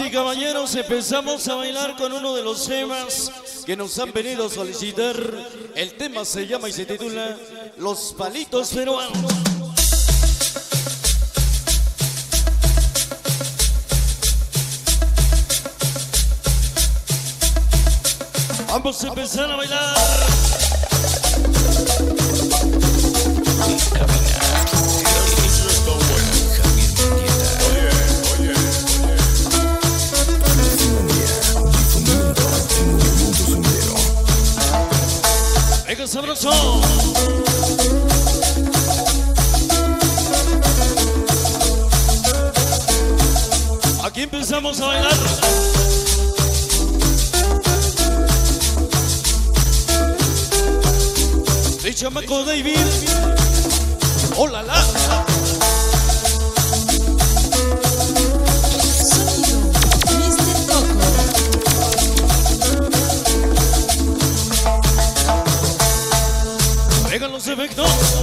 Y caballeros, empezamos a bailar con uno de los temas que nos han venido a solicitar. El tema se llama y se titula Los palitos peruanos. Vamos a empezar a bailar. Empezamos a bailar. De chamaco David. Hola la. Mr. Coco. Vengan los efectos.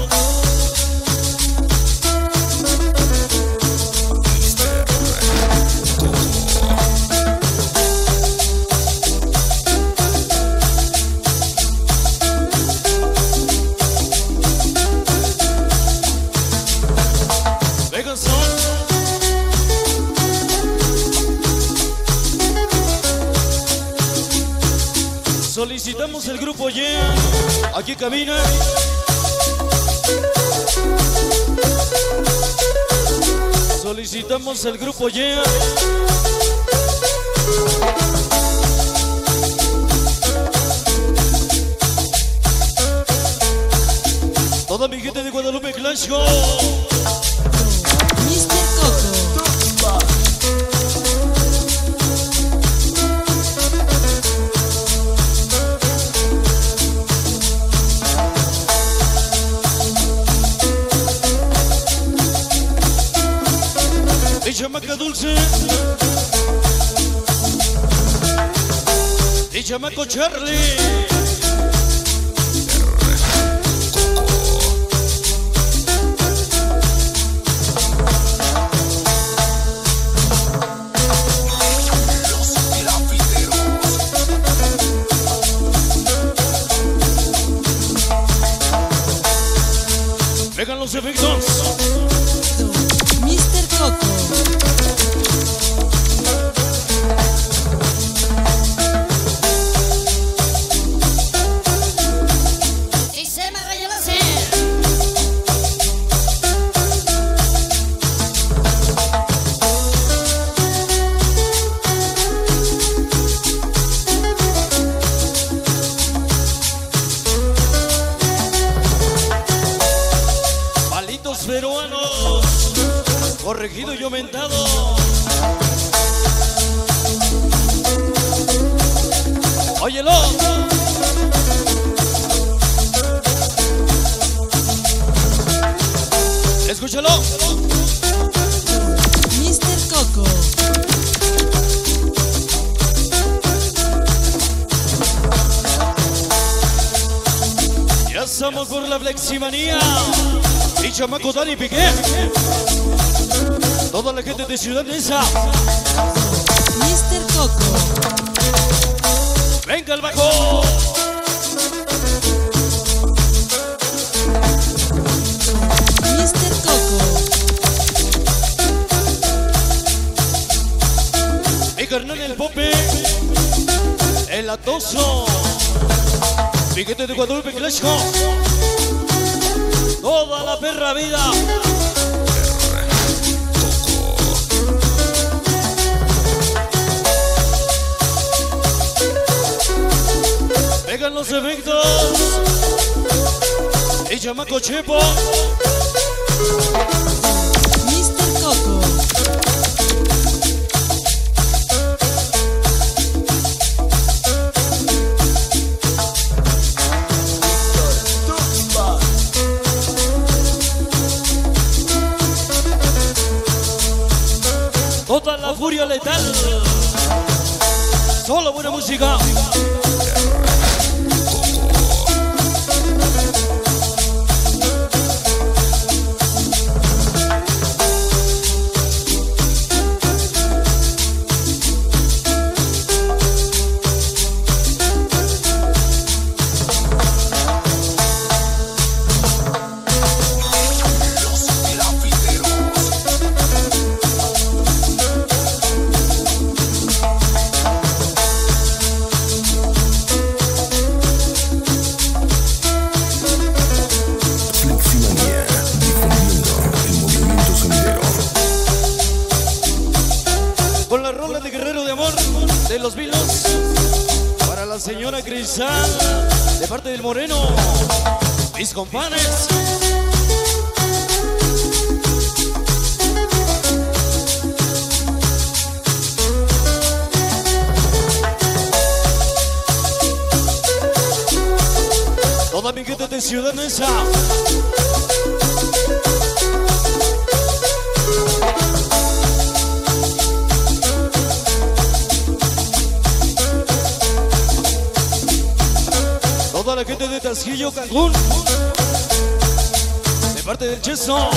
Solicitamos el grupo Yeah. Aquí cabina. Solicitamos el grupo Yeah. Toda mi gente de Guadalupe Clash De chamaco Charlie. Vengan los efectos. Peruanos, corregido y aumentado. Óyelo. Escúchalo. Mr. Coco. Ya estamos por la fleximanía. Y chamaco Dani Piqué. Toda la gente de Ciudad Neza. Mr. Coco. Venga el bajo. Mr. Coco. Mi carnal el Pope. El atoso. Piquete de Guadalupe Clasco. Toda la perra vida. Vengan los efectos. Y chamaco Chepo. Furia letal. Solo buena música. con la rola de Guerrero de Amor de los Vilos para la señora Cristal de parte del Moreno, mis compadres. Toda mi gente de Ciudad Neza Tasquillo, Cancún. De parte del Cheso.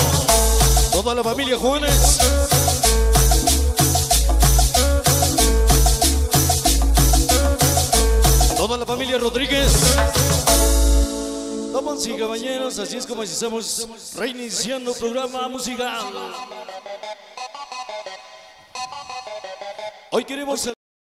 Toda la familia Juanes. Toda la familia Rodríguez. Damas y caballeros, así es como estamos reiniciando programa musical. Hoy queremos